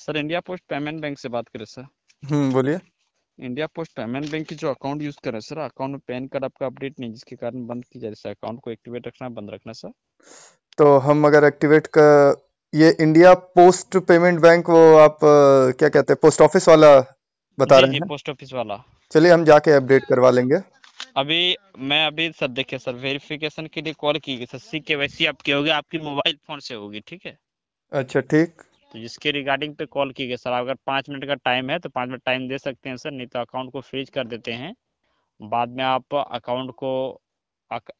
Sir India post payment bank से बात कर करें सर हम्म बोलिए। इंडिया पोस्ट पेमेंट बैंक की जो अकाउंट यूज़ कर रहे सर अकाउंट में पैन कार्ड आपका अपडेट नहीं जिसके कारण बंद की जा रही है अकाउंट को एक्टिवेट रखना बंद रखना सर तो हम अगर एक्टिवेट का ये इंडिया पोस्ट पेमेंट बैंक वो आप क्या कहते हैं पोस्ट ऑफ़िस वाला बता रहे हैं पोस्ट ऑफ़िस वाला। चलिए हम जाके अपडेट करवा लेंगे। अभी मैं अभी सर देखिए सर वेरिफिकेशन के लिए कॉल की गई सर सी के वाई सी आपकी होगी आपकी मोबाइल फ़ोन से होगी ठीक है? अच्छा ठीक। तो जिसके रिगार्डिंग पे कॉल की गई सर अगर पाँच मिनट का टाइम है तो पाँच मिनट टाइम दे सकते हैं सर नहीं तो अकाउंट को फ्रीज कर देते हैं। बाद में आप अकाउंट को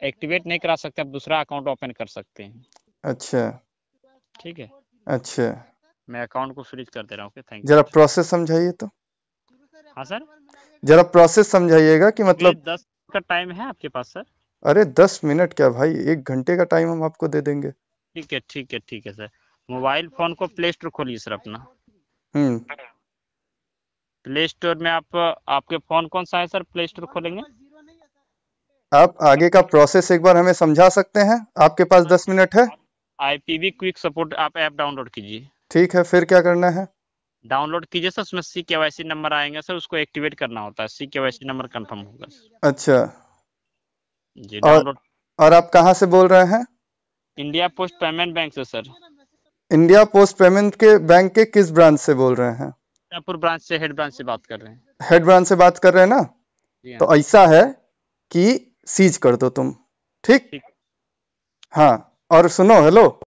एक्टिवेट नहीं करा सकते आप दूसरा अकाउंट ओपन कर सकते हैं। अच्छा। ठीक है। अच्छा। मैं अकाउंट को फ्रीज कर दे रहा हूँ थैंक जरा प्रोसेस समझाइए तो। हाँ सर? जरा प्रोसेस समझाइएगा कि मतलब दस का टाइम है आपके पास सर? अरे दस मिनट क्या भाई? एक घंटे का टाइम हम आपको दे देंगे। ठीक है ठीक है ठीक है सर। मोबाइल फ़ोन को प्ले स्टोर खोलिए सर अपना। हम्म। प्ले स्टोर में आप आपके फ़ोन कौन सा है सर? प्ले स्टोर खोलेंगे। आप आगे का प्रोसेस एक बार हमें समझा सकते हैं। आपके पास दस मिनट है। आईपीवी क्विक सपोर्ट आप ऐप डाउनलोड कीजिए। ठीक है फिर क्या करना है? डाउनलोड कीजिए सर उसमें सी के नंबर आएँगे सर उसको एक्टिवेट करना होता है। सी के नंबर कंफर्म होगा अच्छा। जी और- डाउनलोड। और आप कहाँ से बोल रहे हैं? इंडिया पोस्ट पेमेंट बैंक से सर। इंडिया पोस्ट पेमेंट के बैंक के किस ब्रांच से बोल रहे हैं? ब्रांच से हेड ब्रांच से बात कर रहे हैं। हेड ब्रांच से बात कर रहे हैं ना? हाँ तो ऐसा है कि सीज कर दो तुम ठीक? ठीक। हाँ और सुनो हेलो।